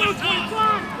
我的天。